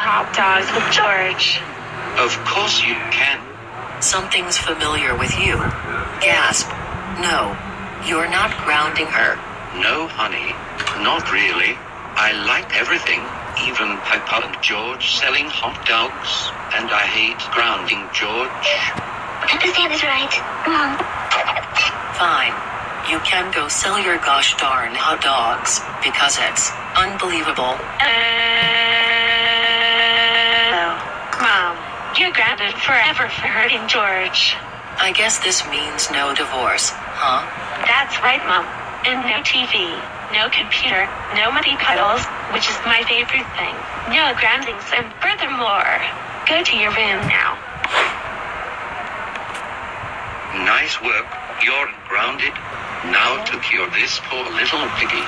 hot dogs with George. Of course you can. Something's familiar with you. Gasp. No. You're not grounding her. No, honey. Not really. I like everything, even Peppa and George selling hot dogs, and I hate grounding George. Peppa's dad is right. Mom. Fine. You can go sell your gosh darn hot dogs, because it's unbelievable. Oh. Mom, you're grounded forever for hurting George. I guess this means no divorce, huh? That's right, Mom. And no TV, no computer, no muddy puddles, which is my favorite thing. No groundings, and furthermore, go to your room now. Nice work. You're grounded. Now to cure this poor little piggy.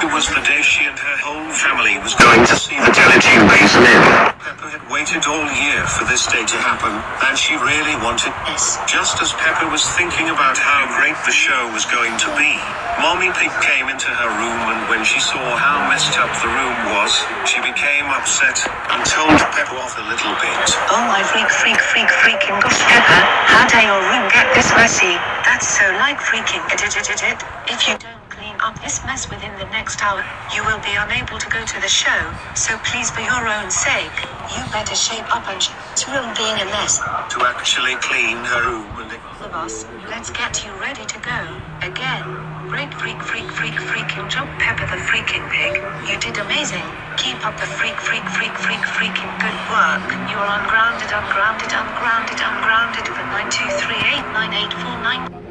It was the day she and her whole family was going to see the Teletubbies live. Peppa had waited all year for this day to happen, and she really wanted this. Just as Peppa was thinking about how great the show was going to be, Mommy Pig came into her room and when she saw how messed up the room was, she became upset and told Peppa off a little bit. Oh my freak, freak, freak, freaking gosh, Peppa, how dare your room get this messy? That's so like freaking it, it, it, it, it. If you don't clean up this mess within the next hour, you will be unable to go to the show. So please, for your own sake, you better shape up and sh- room being a mess. To actually clean her room and All of us, let's get you ready to go. Again. Great freak, freak, freak, freaking job, Peppa the freaking pig. You did amazing. Keep up the freak, freak, freak, freak, freaking good work. You are ungrounded, ungrounded, ungrounded, ungrounded for 92389849.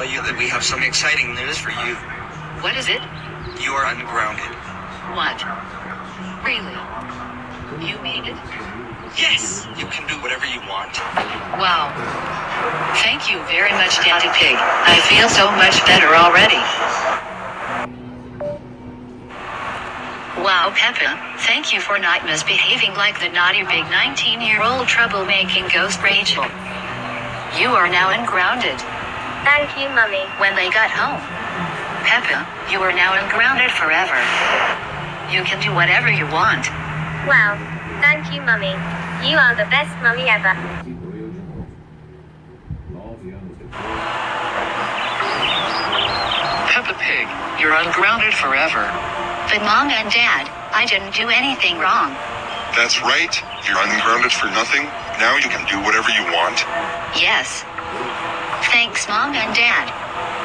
But you, that we have some exciting news for you. What is it? You are ungrounded. What? Really? You mean it? Yes! You can do whatever you want. Wow. Thank you very much, Daddy Pig. I feel so much better already. Wow, Peppa, thank you for not misbehaving like the naughty big 19 year old troublemaking ghost Rachel. You are now ungrounded. Thank you, Mummy. When they got home, Peppa, you are now ungrounded forever. You can do whatever you want. Wow. Thank you, Mummy. You are the best mummy ever. Peppa Pig, you're ungrounded forever. But Mom and Dad, I didn't do anything wrong. That's right. You're ungrounded for nothing. Now you can do whatever you want. Yes. Thanks, Mom and Dad.